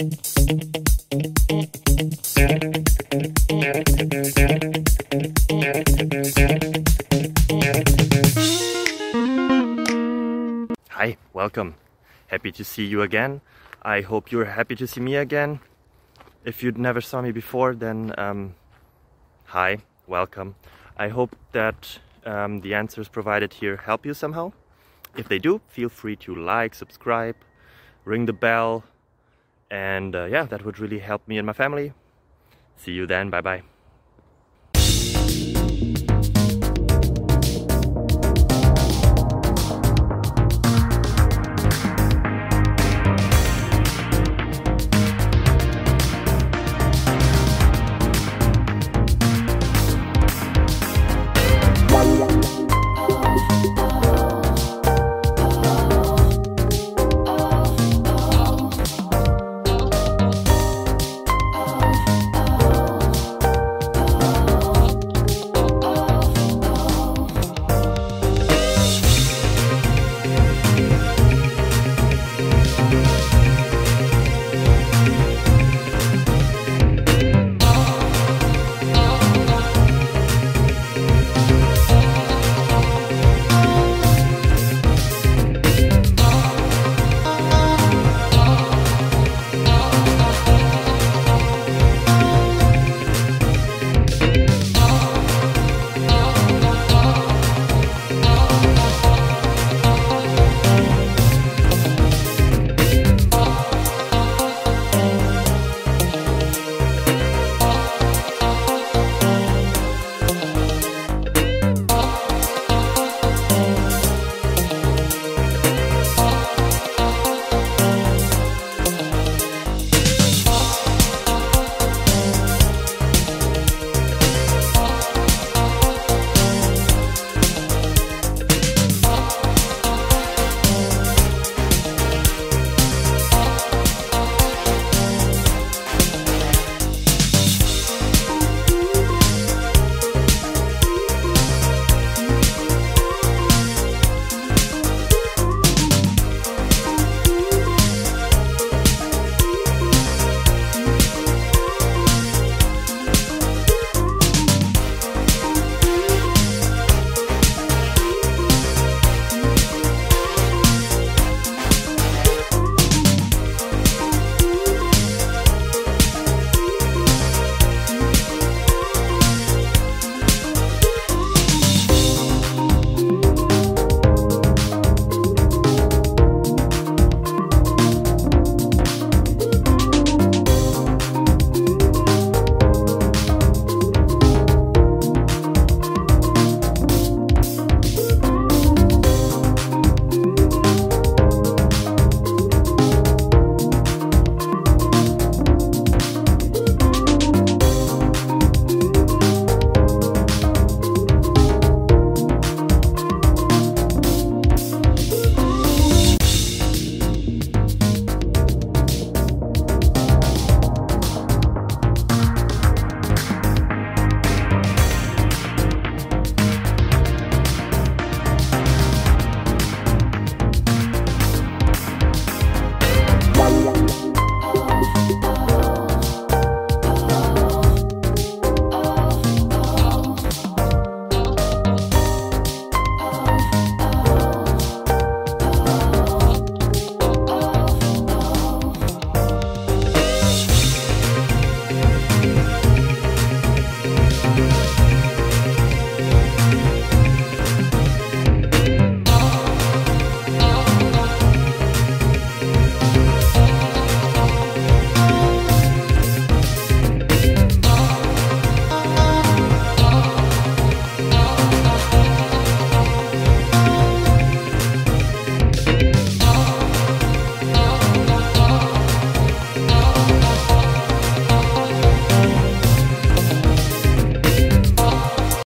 Hi, welcome. Happy to see you again. I hope you're happy to see me again. If you never saw me before, then um, hi, welcome. I hope that um, the answers provided here help you somehow. If they do, feel free to like, subscribe, ring the bell, and uh, yeah, that would really help me and my family. See you then. Bye bye.